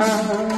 Ah, ah, ah.